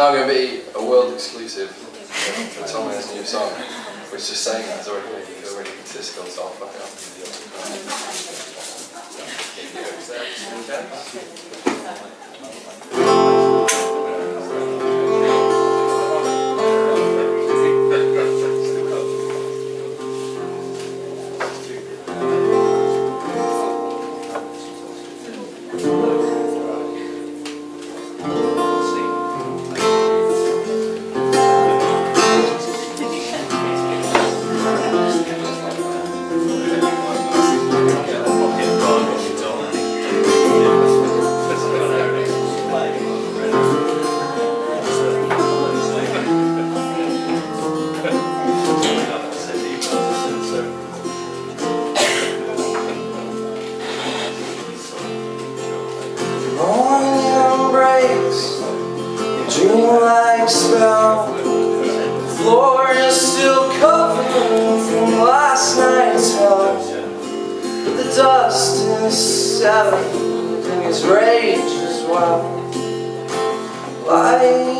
It's now going to be a world exclusive for Tommy's new song, which just saying that is already making me feel really egotistical, so I'll fuck it dreamlike spell. The floor is still covered from last night's hell. The dust is settled in his rage as well Light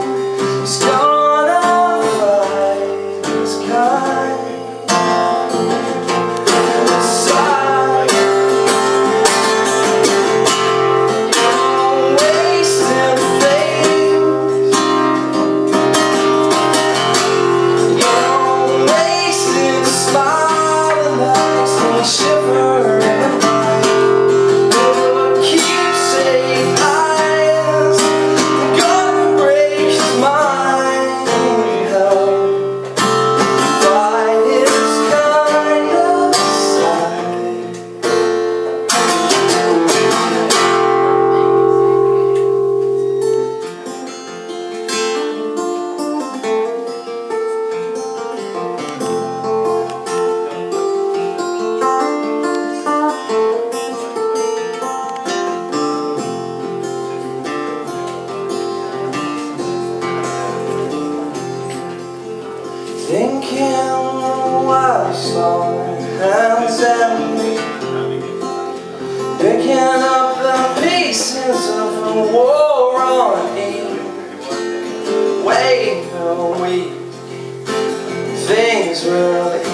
what saw hands and me Picking up the pieces of a war on me. Wait a week Things will